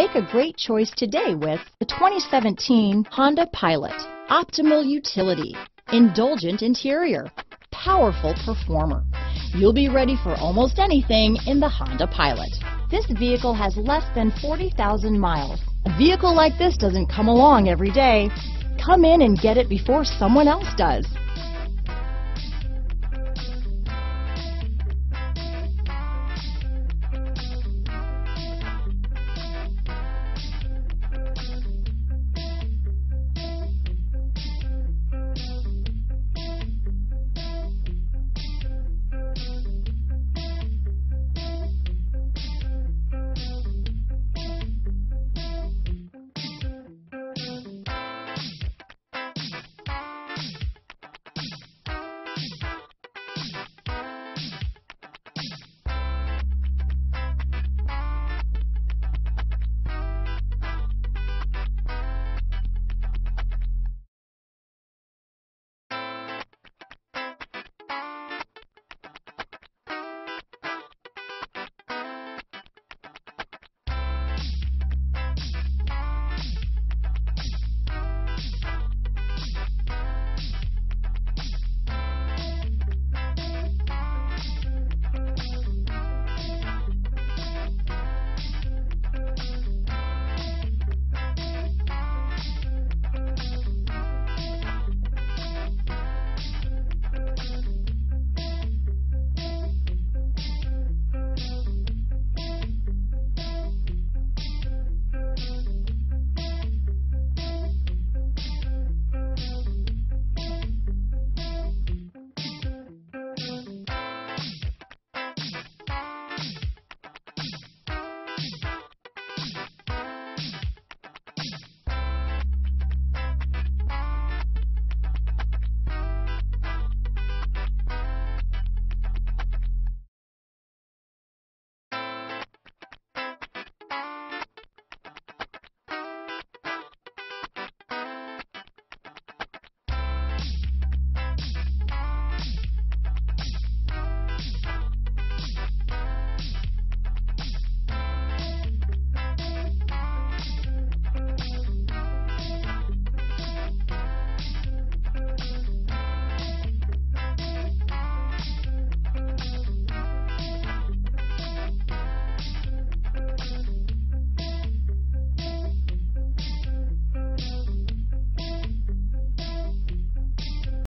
Make a great choice today with the 2017 Honda Pilot. Optimal utility, indulgent interior, powerful performer. You'll be ready for almost anything in the Honda Pilot. This vehicle has less than 40,000 miles. A vehicle like this doesn't come along every day. Come in and get it before someone else does.